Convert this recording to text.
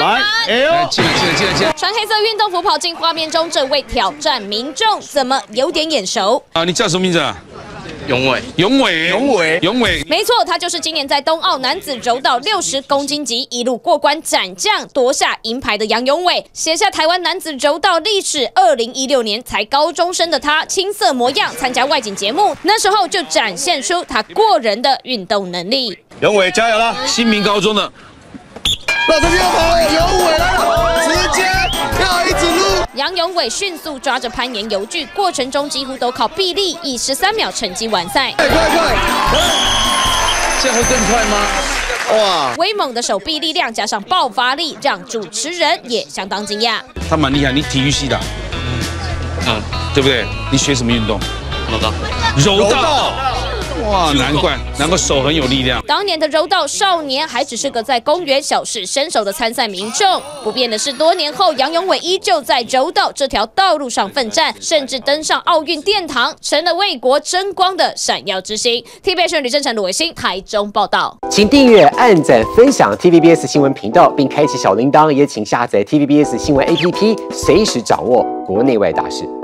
来，哎呦，进进进进！穿黑色运动服跑进画面中，这位挑战民众怎么有点眼熟？啊，你叫什么名字啊？永伟，永伟，永伟永伟。没错，他就是今年在冬奥男子柔道六十公斤级一路过关斩将夺下银牌的杨永伟，写下台湾男子柔道历史。二零一六年才高中生的他，青涩模样参加外景节目，那时候就展现出他过人的运动能力。永伟加油啦！新民高中的，那这边跑了，永伟来了，直接跳一指路。杨永伟迅速抓着攀岩游具，过程中几乎都靠臂力，以十三秒成绩完赛。快快快！这样会更快吗？哇，威猛的手臂力量加上爆发力，让主持人也相当惊讶。他蛮厉害。你体育系的啊，嗯，对不对？你学什么运动？老大，柔道。柔道，哇，难怪，难怪手很有力量。当年的柔道少年还只是个在公园小试身手的参赛民众，不变的是，多年后杨永伟依旧在柔道这条道路上奋战，甚至登上奥运殿堂，成了为国争光的闪耀之星。TVB 吕正成、鲁伟新台中报道。请订阅、按赞、分享 TVBS 新闻频道，并开启小铃铛，也请下载 TVBS 新闻 APP，随时掌握国内外大事。